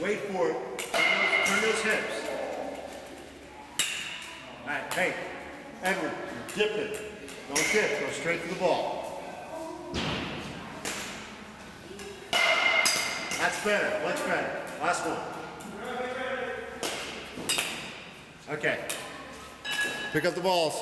Wait for it. Turn those, hips. All right, hey, Edward, you're dipping. Don't dip, go straight to the ball. That's better, much better. Last one. Okay. Pick up the balls.